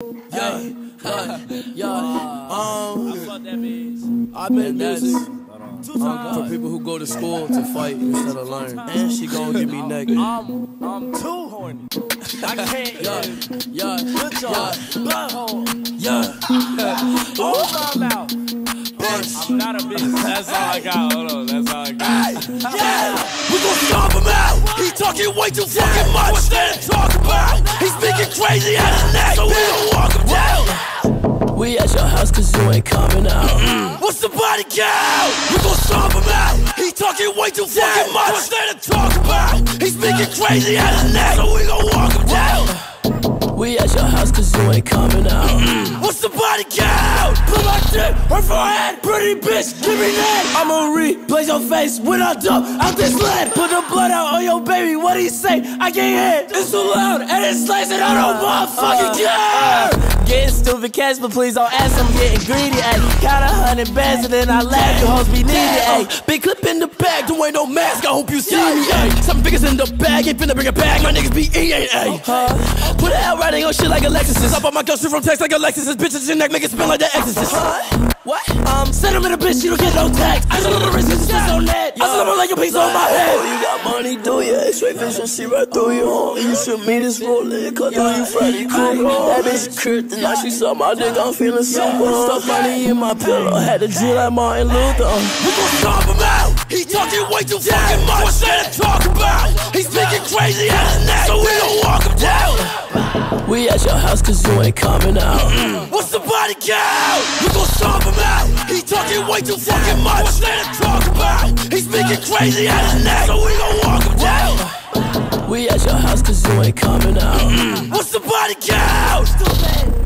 Yeah, yeah, yeah. Um, That's what that means. I make music um, for people who go to school to fight instead of learn. And she gon' give me negative. I'm, I'm too horny. I can't Yeah, yeah, job. Butthole. yeah. Oh, my mouth. Bitch. I'm not a bitch. That's all I got. Hold on. That's all I got. Yeah, we gon' stomp him out. He talking way too fucking much. What's to talk about? He's speaking crazy out his neck, so we We at your house cause you ain't coming out. mm What's the body count? We gon' stomp him out. He talking way too fucking much. What's there to talk about? He's speaking crazy out of neck, so we gon' walk him down. We at your house cause you ain't coming out. Mm What's the body count? Put my dick, her forehead, pretty bitch, give me that. I'ma replace your face when I dump out this lead. Put the blood out on your baby, what he say? I can't hear. It's too loud and it's slicing out on motherfucking care. Getting stupid cash, but please don't ask. I'm getting greedy. Ayy, count a hundred bands and then I laugh. You hoes be needed. Ayy, Big clip in the bag, there wear no mask. I hope you see me. Ayy, something bigger's in the bag, ain't finna bring it back. My niggas be eating. Ayy, huh? Put an L riding on shit like a Lexus. Up on my gun, shoot from text like a Lexus. Bitches your neck, make it spin like the Exorcist. What? Um, send him in a bitch, you don't get no tax. I send him the wrist, it's just on that. I send him like your piece on my head. Oh, you got money, do ya? Straight vision, see right through you. Home. You should meet this rolling, cut through you, Freddy Krueger. That bitch crit, and now she saw my dick, I'm feeling super. Stuff money in my pillow, had to drill like Martin Luther. We gon' stomp him out. He talking way too fucking much. What's there to talk about? He's speaking crazy his neck, so we gon' walk him down. We at your house cause you ain't coming out. What's the body count? We gon' stomp him out. He talking way too fucking much. What's there to talk about? He's speaking crazy out his neck, so we gon' walk him down. We at your house cause you ain't coming out. What's the body count?